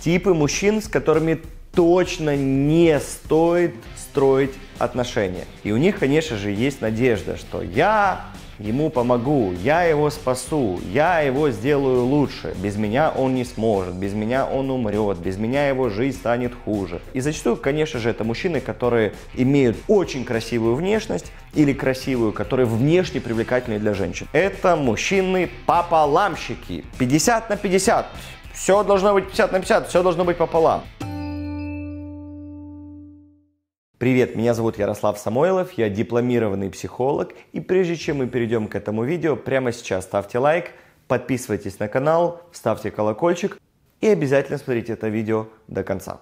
Типы мужчин, с которыми точно не стоит строить отношения. И у них, конечно же, есть надежда, что я ему помогу, я его спасу, я его сделаю лучше. Без меня он не сможет, без меня он умрет, без меня его жизнь станет хуже. И зачастую, конечно же, это мужчины, которые имеют очень красивую внешность или красивую, которые внешне привлекательны для женщин. Это мужчины пополамщики. 50 на 50. Все должно быть 50 на 50, все должно быть пополам. Привет, меня зовут Ярослав Самойлов, я дипломированный психолог. И прежде чем мы перейдем к этому видео, прямо сейчас ставьте лайк, подписывайтесь на канал, ставьте колокольчик и обязательно смотрите это видео до конца.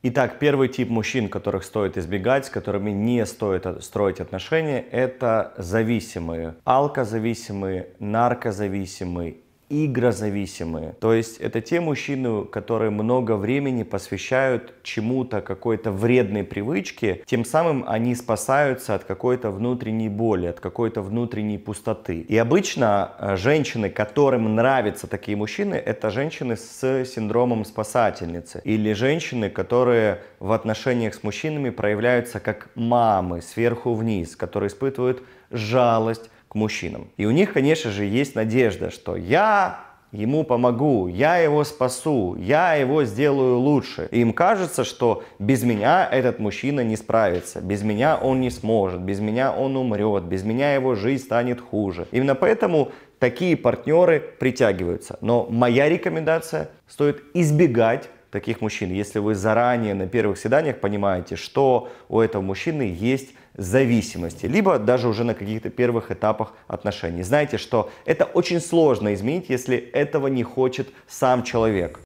Итак, первый тип мужчин, которых стоит избегать, с которыми не стоит строить отношения, это зависимые, алкозависимые, наркозависимые игрозависимые. То есть это те мужчины, которые много времени посвящают чему-то, какой-то вредной привычке, тем самым они спасаются от какой-то внутренней боли, от какой-то внутренней пустоты. И обычно э, женщины, которым нравятся такие мужчины, это женщины с синдромом спасательницы или женщины, которые в отношениях с мужчинами проявляются как мамы сверху вниз, которые испытывают жалость, к мужчинам. И у них, конечно же, есть надежда, что я ему помогу, я его спасу, я его сделаю лучше. И им кажется, что без меня этот мужчина не справится, без меня он не сможет, без меня он умрет, без меня его жизнь станет хуже. Именно поэтому такие партнеры притягиваются. Но моя рекомендация стоит избегать таких мужчин, если вы заранее на первых свиданиях понимаете, что у этого мужчины есть зависимости, либо даже уже на каких-то первых этапах отношений. Знаете, что это очень сложно изменить, если этого не хочет сам человек.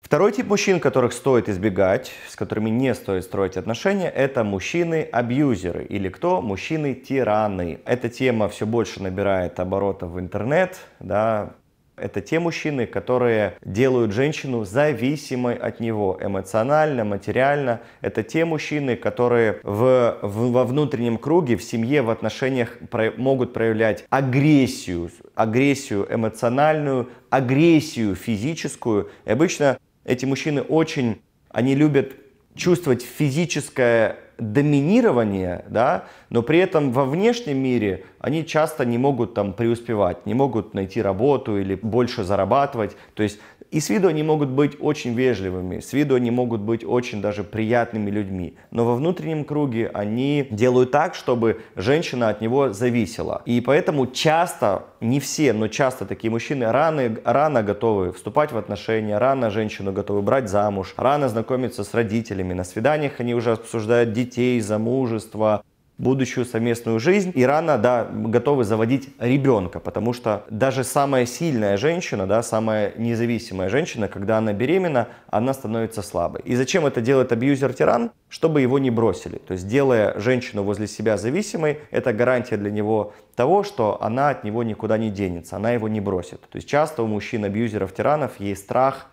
Второй тип мужчин, которых стоит избегать, с которыми не стоит строить отношения, это мужчины-абьюзеры или кто? Мужчины-тираны. Эта тема все больше набирает оборотов в интернет, да, это те мужчины, которые делают женщину зависимой от него эмоционально, материально. Это те мужчины, которые в, в, во внутреннем круге, в семье, в отношениях про, могут проявлять агрессию, агрессию эмоциональную, агрессию физическую. И обычно эти мужчины очень, они любят чувствовать физическое доминирование, да, но при этом во внешнем мире они часто не могут там преуспевать, не могут найти работу или больше зарабатывать. То есть и с виду они могут быть очень вежливыми, с виду они могут быть очень даже приятными людьми, но во внутреннем круге они делают так, чтобы женщина от него зависела. И поэтому часто, не все, но часто такие мужчины рано, рано готовы вступать в отношения, рано женщину готовы брать замуж, рано знакомиться с родителями. На свиданиях они уже обсуждают детей, замужество, будущую совместную жизнь и рано, да, готовы заводить ребенка, потому что даже самая сильная женщина, да, самая независимая женщина, когда она беременна, она становится слабой. И зачем это делает абьюзер-тиран? Чтобы его не бросили. То есть делая женщину возле себя зависимой, это гарантия для него того, что она от него никуда не денется, она его не бросит. То есть часто у мужчин-абьюзеров-тиранов есть страх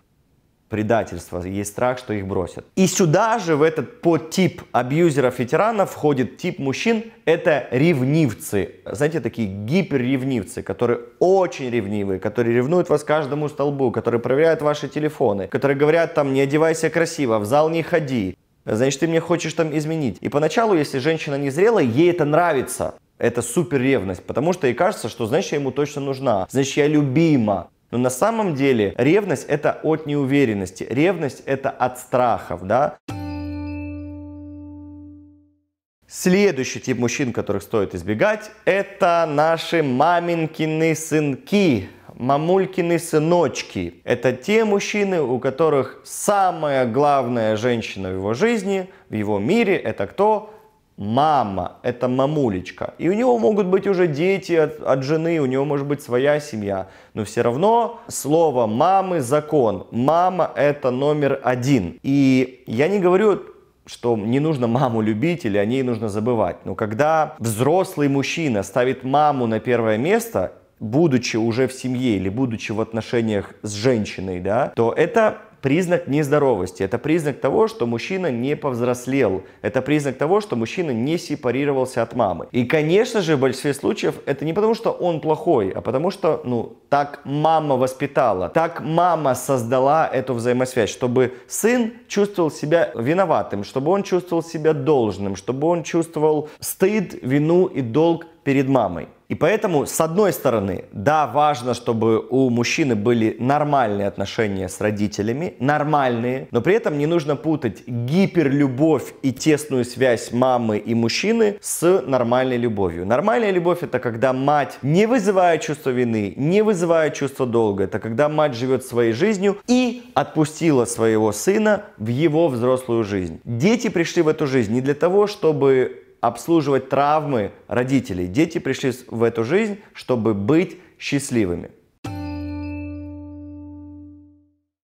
предательства, есть страх, что их бросят. И сюда же, в этот подтип абьюзеров и входит тип мужчин, это ревнивцы. Знаете, такие гиперревнивцы, которые очень ревнивые, которые ревнуют вас каждому столбу, которые проверяют ваши телефоны, которые говорят там, не одевайся красиво, в зал не ходи, значит, ты мне хочешь там изменить. И поначалу, если женщина не зрелая, ей это нравится. Это супер ревность, потому что ей кажется, что значит я ему точно нужна, значит я любима, но на самом деле ревность это от неуверенности, ревность это от страхов, да. Следующий тип мужчин, которых стоит избегать, это наши маменькины сынки, мамулькины сыночки. Это те мужчины, у которых самая главная женщина в его жизни, в его мире, это кто? Мама, это мамулечка. И у него могут быть уже дети от, от жены, у него может быть своя семья. Но все равно слово мамы закон. Мама это номер один. И я не говорю что не нужно маму любить или о ней нужно забывать. Но когда взрослый мужчина ставит маму на первое место, будучи уже в семье или будучи в отношениях с женщиной, да, то это признак нездоровости, это признак того, что мужчина не повзрослел, это признак того, что мужчина не сепарировался от мамы. И, конечно же, в большинстве случаев это не потому, что он плохой, а потому что, ну, так мама воспитала, так мама создала эту взаимосвязь, чтобы сын чувствовал себя виноватым, чтобы он чувствовал себя должным, чтобы он чувствовал стыд, вину и долг перед мамой. И поэтому, с одной стороны, да, важно, чтобы у мужчины были нормальные отношения с родителями, нормальные, но при этом не нужно путать гиперлюбовь и тесную связь мамы и мужчины с нормальной любовью. Нормальная любовь это когда мать не вызывает чувство вины, не вызывает чувство долга. Это когда мать живет своей жизнью и отпустила своего сына в его взрослую жизнь. Дети пришли в эту жизнь не для того, чтобы обслуживать травмы родителей. Дети пришли в эту жизнь, чтобы быть счастливыми.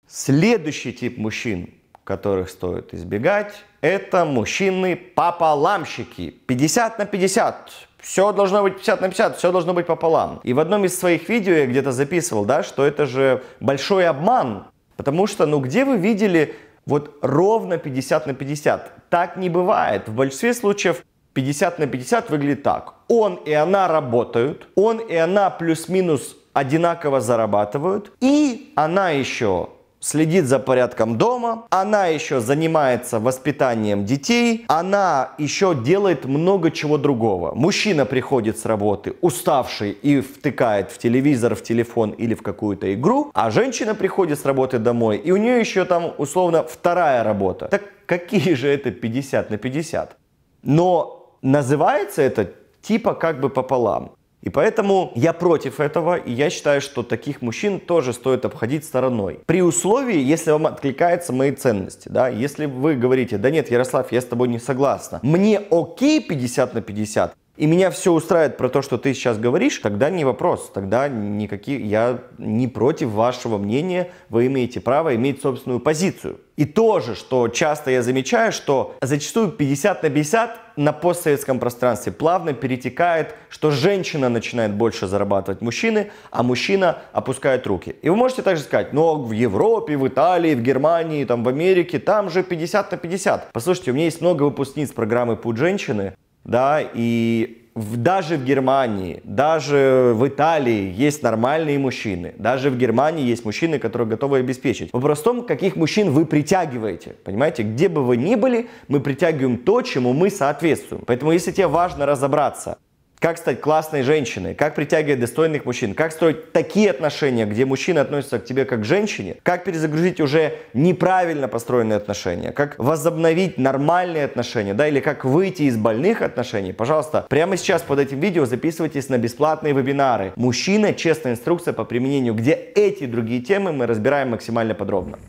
Следующий тип мужчин, которых стоит избегать, это мужчины пополамщики. 50 на 50. Все должно быть 50 на 50, все должно быть пополам. И в одном из своих видео я где-то записывал, да, что это же большой обман. Потому что, ну где вы видели вот ровно 50 на 50? Так не бывает. В большинстве случаев 50 на 50 выглядит так. Он и она работают, он и она плюс-минус одинаково зарабатывают, и она еще следит за порядком дома, она еще занимается воспитанием детей, она еще делает много чего другого. Мужчина приходит с работы уставший и втыкает в телевизор, в телефон или в какую-то игру, а женщина приходит с работы домой, и у нее еще там условно вторая работа. Так какие же это 50 на 50? Но называется это типа как бы пополам. И поэтому я против этого, и я считаю, что таких мужчин тоже стоит обходить стороной. При условии, если вам откликаются мои ценности, да, если вы говорите, да нет, Ярослав, я с тобой не согласна, мне окей 50 на 50, и меня все устраивает про то, что ты сейчас говоришь, тогда не вопрос, тогда никакие, я не против вашего мнения, вы имеете право иметь собственную позицию. И тоже, что часто я замечаю, что зачастую 50 на 50 на постсоветском пространстве плавно перетекает, что женщина начинает больше зарабатывать мужчины, а мужчина опускает руки. И вы можете также сказать, но в Европе, в Италии, в Германии, там, в Америке, там же 50 на 50. Послушайте, у меня есть много выпускниц программы «Путь женщины», да, и даже в Германии, даже в Италии есть нормальные мужчины. Даже в Германии есть мужчины, которые готовы обеспечить. Вопрос в том, каких мужчин вы притягиваете. Понимаете, где бы вы ни были, мы притягиваем то, чему мы соответствуем. Поэтому если тебе важно разобраться, как стать классной женщиной, как притягивать достойных мужчин, как строить такие отношения, где мужчина относится к тебе как к женщине, как перезагрузить уже неправильно построенные отношения, как возобновить нормальные отношения, да, или как выйти из больных отношений, пожалуйста, прямо сейчас под этим видео записывайтесь на бесплатные вебинары. «Мужчина. Честная инструкция по применению», где эти и другие темы мы разбираем максимально подробно.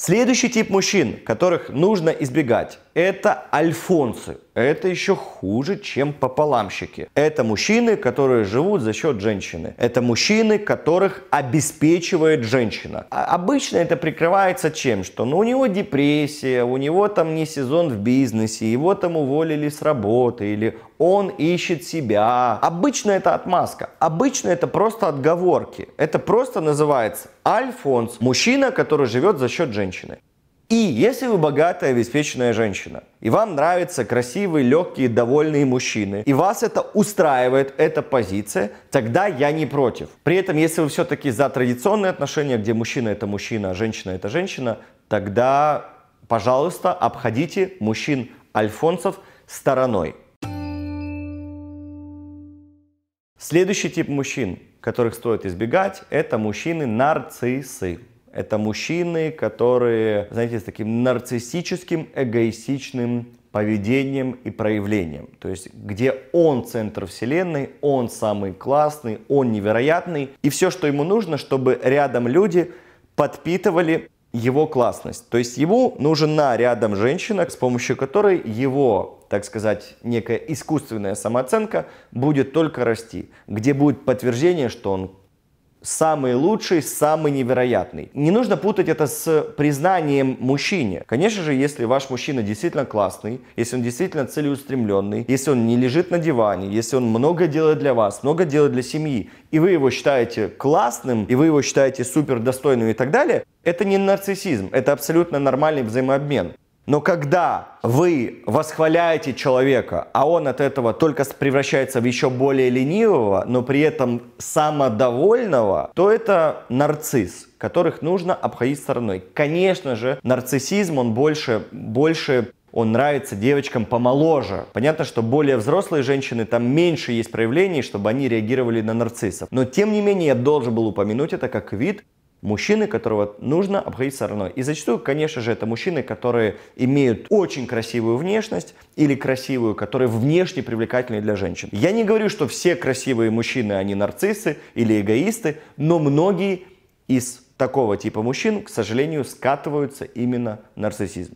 Следующий тип мужчин, которых нужно избегать, это альфонсы. Это еще хуже, чем пополамщики. Это мужчины, которые живут за счет женщины. Это мужчины, которых обеспечивает женщина. А обычно это прикрывается чем? Что ну, у него депрессия, у него там не сезон в бизнесе, его там уволили с работы, или он ищет себя. Обычно это отмазка. Обычно это просто отговорки. Это просто называется альфонс. Мужчина, который живет за счет женщины. И если вы богатая, обеспеченная женщина, и вам нравятся красивые, легкие, довольные мужчины, и вас это устраивает, эта позиция, тогда я не против. При этом, если вы все-таки за традиционные отношения, где мужчина это мужчина, а женщина это женщина, тогда, пожалуйста, обходите мужчин альфонсов стороной. Следующий тип мужчин, которых стоит избегать, это мужчины-нарциссы. Это мужчины, которые, знаете, с таким нарциссическим, эгоистичным поведением и проявлением. То есть, где он центр вселенной, он самый классный, он невероятный. И все, что ему нужно, чтобы рядом люди подпитывали его классность. То есть ему нужна рядом женщина, с помощью которой его, так сказать, некая искусственная самооценка будет только расти. Где будет подтверждение, что он самый лучший, самый невероятный. Не нужно путать это с признанием мужчине. Конечно же, если ваш мужчина действительно классный, если он действительно целеустремленный, если он не лежит на диване, если он много делает для вас, много делает для семьи, и вы его считаете классным, и вы его считаете супер достойным и так далее, это не нарциссизм, это абсолютно нормальный взаимообмен. Но когда вы восхваляете человека, а он от этого только превращается в еще более ленивого, но при этом самодовольного, то это нарцисс, которых нужно обходить стороной. Конечно же, нарциссизм, он больше, больше он нравится девочкам помоложе. Понятно, что более взрослые женщины, там меньше есть проявлений, чтобы они реагировали на нарциссов. Но тем не менее, я должен был упомянуть это как вид мужчины, которого нужно обходить стороной. И зачастую, конечно же, это мужчины, которые имеют очень красивую внешность или красивую, которые внешне привлекательны для женщин. Я не говорю, что все красивые мужчины, они нарциссы или эгоисты, но многие из такого типа мужчин, к сожалению, скатываются именно нарциссизм.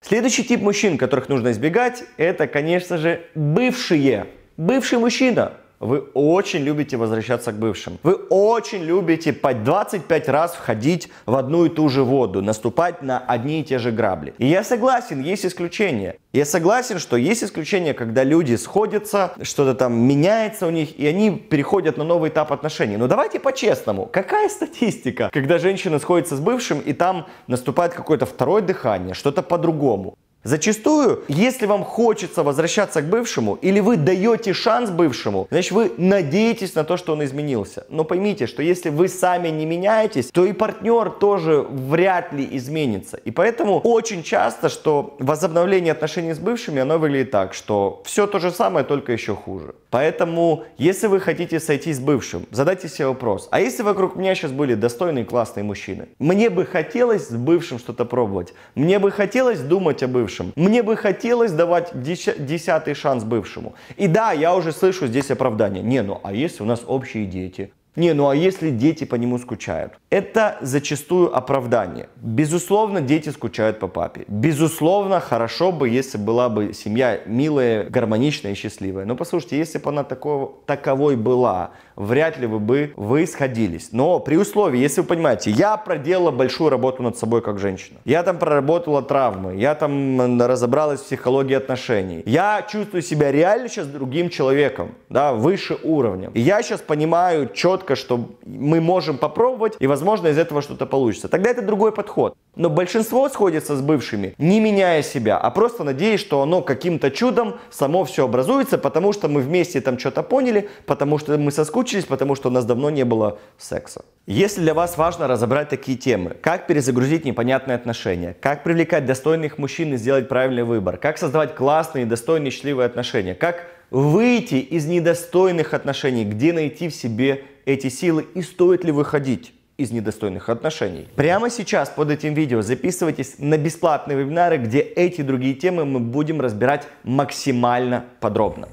Следующий тип мужчин, которых нужно избегать, это, конечно же, бывшие. Бывший мужчина. Вы очень любите возвращаться к бывшим. Вы очень любите по 25 раз входить в одну и ту же воду, наступать на одни и те же грабли. И я согласен, есть исключения. Я согласен, что есть исключения, когда люди сходятся, что-то там меняется у них, и они переходят на новый этап отношений. Но давайте по-честному, какая статистика, когда женщина сходится с бывшим, и там наступает какое-то второе дыхание, что-то по-другому? Зачастую, если вам хочется возвращаться к бывшему, или вы даете шанс бывшему, значит вы надеетесь на то, что он изменился. Но поймите, что если вы сами не меняетесь, то и партнер тоже вряд ли изменится. И поэтому очень часто, что возобновление отношений с бывшими, оно выглядит так, что все то же самое, только еще хуже. Поэтому, если вы хотите сойти с бывшим, задайте себе вопрос, а если вокруг меня сейчас были достойные классные мужчины? Мне бы хотелось с бывшим что-то пробовать, мне бы хотелось думать о бывшем, бывшим. Мне бы хотелось давать десятый шанс бывшему. И да, я уже слышу здесь оправдание. Не, ну а если у нас общие дети? Не, ну а если дети по нему скучают? Это зачастую оправдание. Безусловно, дети скучают по папе. Безусловно, хорошо бы, если была бы семья милая, гармоничная и счастливая. Но послушайте, если бы она такого, таковой была, вряд ли вы бы вы сходились. Но при условии, если вы понимаете, я проделала большую работу над собой как женщина. Я там проработала травмы, я там разобралась в психологии отношений. Я чувствую себя реально сейчас другим человеком, да, выше уровня. И я сейчас понимаю четко, что мы можем попробовать, и, возможно, из этого что-то получится. Тогда это другой подход. Но большинство сходится с бывшими, не меняя себя, а просто надеясь, что оно каким-то чудом само все образуется, потому что мы вместе там что-то поняли, потому что мы соскучились, потому что у нас давно не было секса. Если для вас важно разобрать такие темы, как перезагрузить непонятные отношения, как привлекать достойных мужчин и сделать правильный выбор, как создавать классные, достойные, счастливые отношения, как выйти из недостойных отношений, где найти в себе эти силы и стоит ли выходить из недостойных отношений. Прямо сейчас под этим видео записывайтесь на бесплатные вебинары, где эти другие темы мы будем разбирать максимально подробно.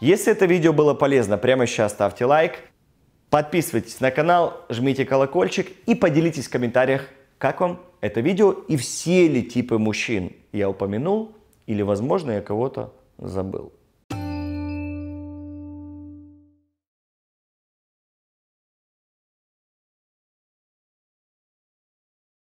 Если это видео было полезно, прямо сейчас ставьте лайк, подписывайтесь на канал, жмите колокольчик и поделитесь в комментариях, как вам это видео и все ли типы мужчин я упомянул или, возможно, я кого-то забыл.